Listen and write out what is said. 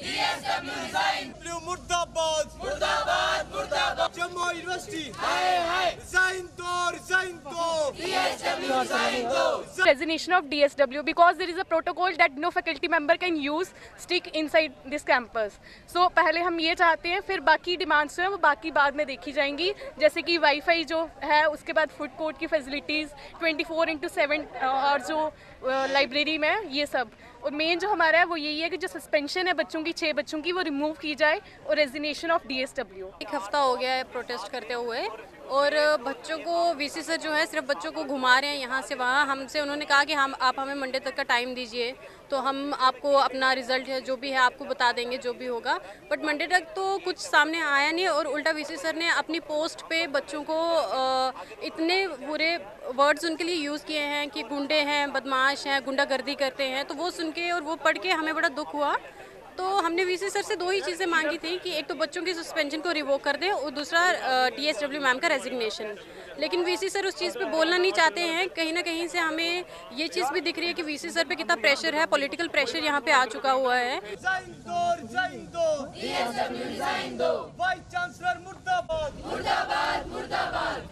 DSW मुर्दाबाद मुर्दाबाद मुर्दाबाद जम्मू यूनिवर्सिटी हाय हाय resign दो resign दो DSW resign दो resignation of DSW because there is a protocol that no faculty member can use stick inside this campus. So पहले हम ये चाहते हैं फिर बाकी डिमांड्स जो है वो बाकी बाद में देखी जाएँगी जैसे कि वाईफाई जो है उसके बाद फ़ूड कोर्ट की फैसिलिटीज़ 24 फोर इंटू सेवन और जो लाइब्रेरी में ये सब और मेन जो हमारा है वो यही है कि जो सस्पेंशन है बच्चों की छः बच्चों की, वो रिमूव की जाए और रेजिनेशन ऑफ़ डीएसडब्ल्यू एक हफ़्ता हो गया है प्रोटेस्ट करते हुए। और बच्चों को वीसी सर जो है, सिर्फ़ बच्चों को घुमा रहे हैं यहाँ से वहाँ। हमसे उन्होंने कहा कि हम, आप हमें मंडे तक का टाइम दीजिए तो हम आपको अपना रिज़ल्ट है, जो भी है आपको बता देंगे, जो भी होगा। बट मंडे तक तो कुछ सामने आया नहीं और उल्टा वीसी सर ने अपनी पोस्ट पे बच्चों को इतने बुरे वर्ड्स उनके लिए यूज़ किए हैं कि गुंडे हैं, बदमाश हैं, गुंडागर्दी करते हैं तो वो सुन के और वो पढ़ के हमें बड़ा दुख हुआ। तो हमने वीसी सर से दो ही चीज़ें मांगी थी कि एक तो बच्चों की सस्पेंशन को रिवोक कर दें और दूसरा डीएसडब्ल्यू मैम का रेजिग्नेशन लेकिन वीसी सर उस चीज़ पे बोलना नहीं चाहते हैं। कहीं ना कहीं से हमें ये चीज़ भी दिख रही है कि वीसी सर पे कितना प्रेशर है पॉलिटिकल प्रेशर यहाँ पे आ चुका हुआ है। मुर्दाबाद मुर्दाबाद मुर्दाबाद